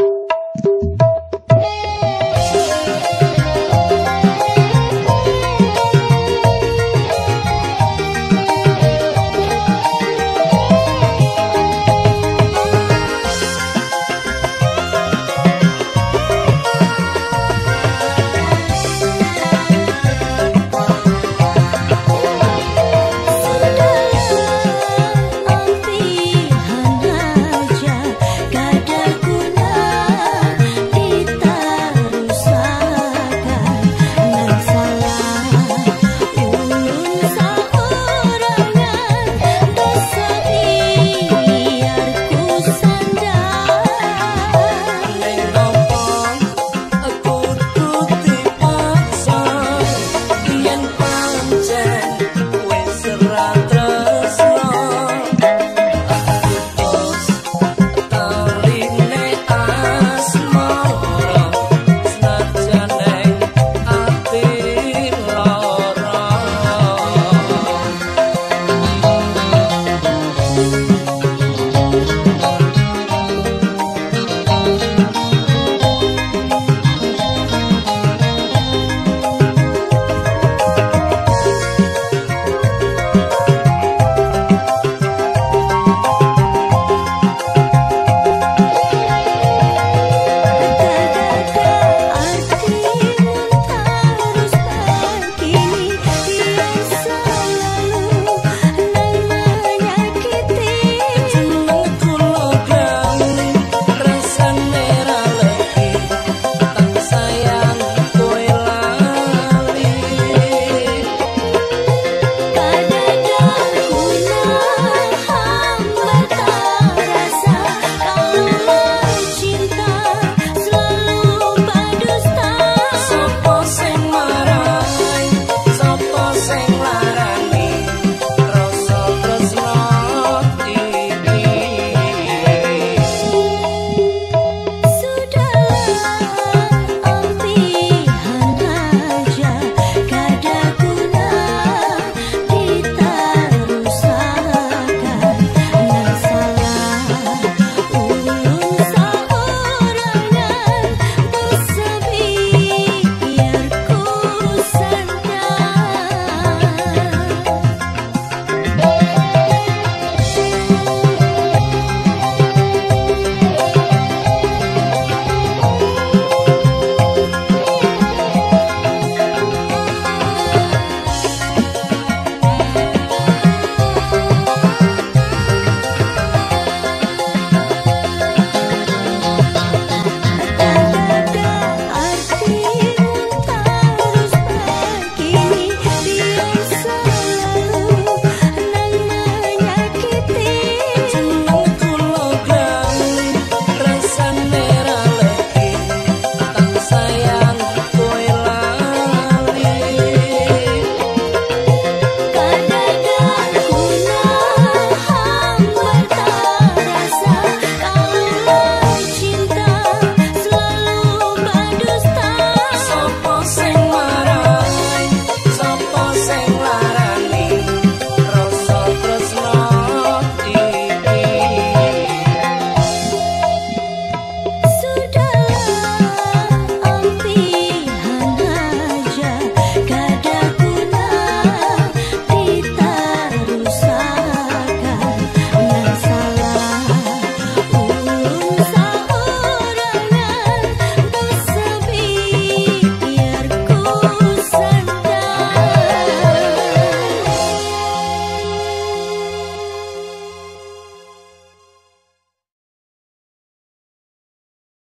you